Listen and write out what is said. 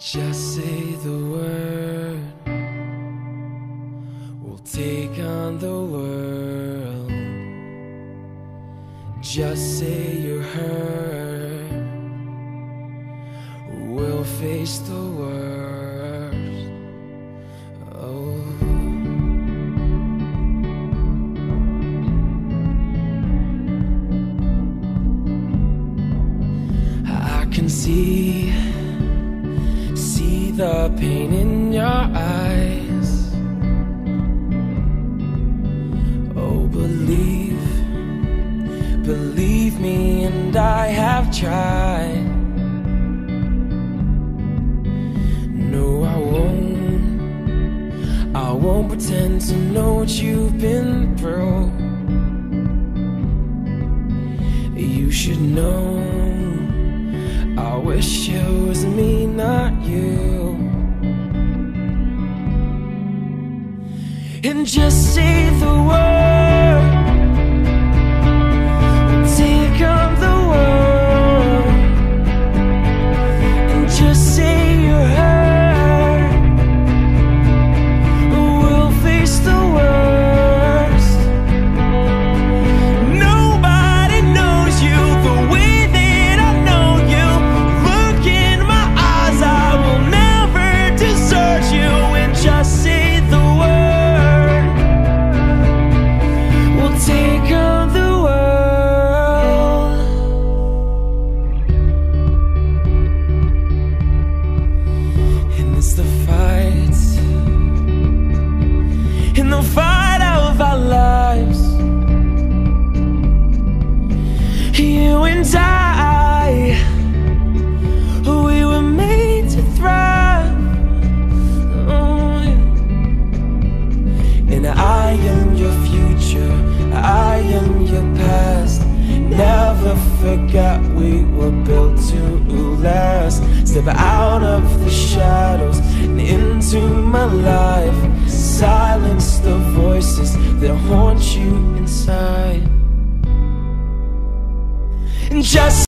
Just say the word, we'll take on the world. Just say you're hurt, we'll face the worst. Oh. I can see see the pain in your eyes. Oh, believe, believe me, and I have tried. No, I won't, I won't pretend to know what you've been through. You should know. I wish it was me, not you. And just say the word. Fight of our lives. You and I, we were made to thrive. Oh, yeah. And I am your future, I am your past. Never forget we were built to last. Step out of the shadows and into my life. Silence the voices that haunt you inside. And just